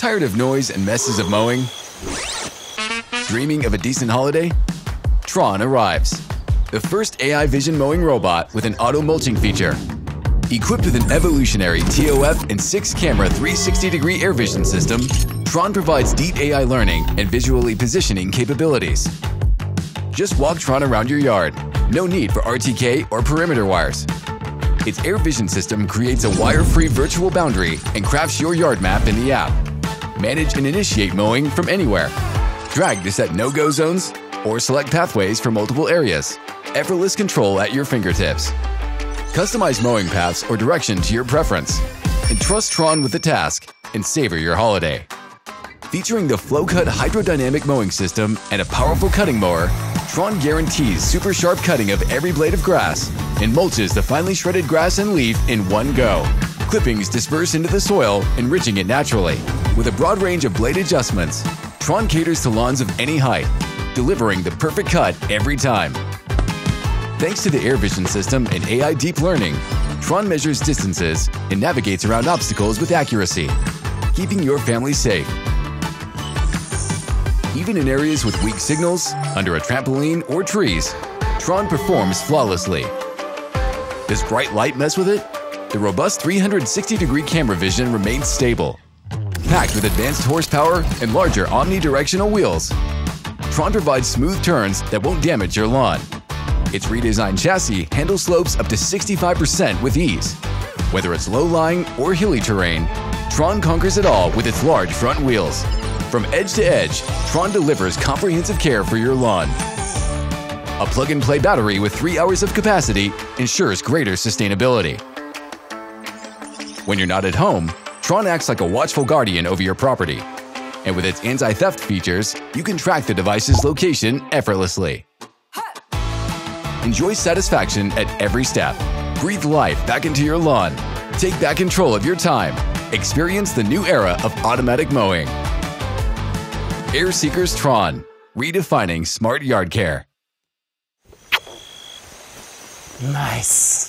Tired of noise and messes of mowing? Dreaming of a decent holiday? Tron arrives. The first AI vision mowing robot with an auto mulching feature. Equipped with an evolutionary TOF and 6 camera 360 degree AI vision system, Tron provides deep AI learning and visually positioning capabilities. Just walk Tron around your yard. No need for RTK or perimeter wires. Its AI vision system creates a wire-free virtual boundary and crafts your yard map in the app. Manage and initiate mowing from anywhere. Drag to set no-go zones or select pathways for multiple areas. Effortless control at your fingertips. Customize mowing paths or direction to your preference. And trust Tron with the task and savor your holiday. Featuring the FlowCut hydrodynamic mowing system and a powerful cutting mower, Tron guarantees super sharp cutting of every blade of grass and mulches the finely shredded grass and leaf in one go. Clippings disperse into the soil, enriching it naturally. With a broad range of blade adjustments, Tron caters to lawns of any height, delivering the perfect cut every time. Thanks to the AI Vision system and AI deep learning, Tron measures distances and navigates around obstacles with accuracy, keeping your family safe. Even in areas with weak signals, under a trampoline or trees, Tron performs flawlessly. Does bright light mess with it? The robust 360 degree camera vision remains stable. Packed with advanced horsepower and larger omnidirectional wheels, Tron provides smooth turns that won't damage your lawn. Its redesigned chassis handles slopes up to 65% with ease. Whether it's low-lying or hilly terrain, Tron conquers it all with its large front wheels. From edge to edge, Tron delivers comprehensive care for your lawn. A plug-and-play battery with 3 hours of capacity ensures greater sustainability. When you're not at home, Tron acts like a watchful guardian over your property. And with its anti-theft features, you can track the device's location effortlessly. Enjoy satisfaction at every step. Breathe life back into your lawn. Take back control of your time. Experience the new era of automatic mowing. Airseekers Tron, redefining smart yard care. Nice.